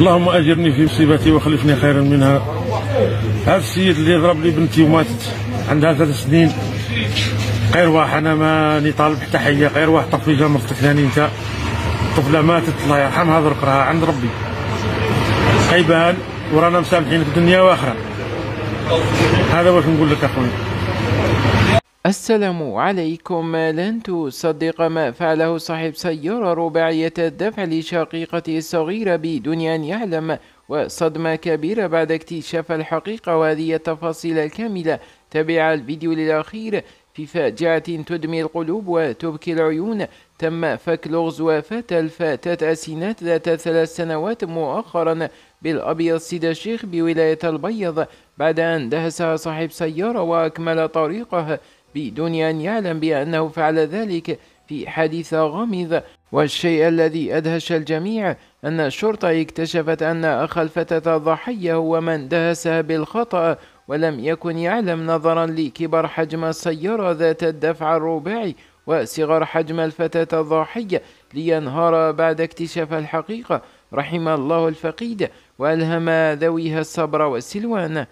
اللهم أجرني في مصيبتي وخلفني خيرا منها. هذا السيد اللي ضرب لي بنتي وماتت عندها ثلاث سنين. غير واحد أنا ماني طالب حتى حيه غير واحد طفي جا مرتك ثاني أنت الطفله ماتت الله يرحمها درك راها عند ربي. خيبان ورانا مسامحين في الدنيا وآخرة. هذا واش نقول لك أخوي؟ السلام عليكم. لن تصدق ما فعله صاحب سيارة رباعية الدفع لشقيقته الصغيرة بدون أن يعلم وصدمة كبيرة بعد اكتشاف الحقيقة وهذه التفاصيل الكاملة. تابع الفيديو للأخير. في فاجعة تدمي القلوب وتبكي العيون. تم فك لغز وفاة الفتاة أسينات ذات ثلاث سنوات مؤخرا بالأبيض سيد الشيخ بولاية البيض. بعد أن دهسها صاحب سيارة وأكمل طريقه بدون أن يعلم بأنه فعل ذلك في حادث غامض والشيء الذي أدهش الجميع أن الشرطة اكتشفت أن أخ الفتاة الضحية هو من دهسها بالخطأ ولم يكن يعلم نظرا لكبر حجم السيارة ذات الدفع الرباعي وصغر حجم الفتاة الضحية لينهار بعد اكتشاف الحقيقة رحم الله الفقيد وألهم ذويها الصبر والسلوان.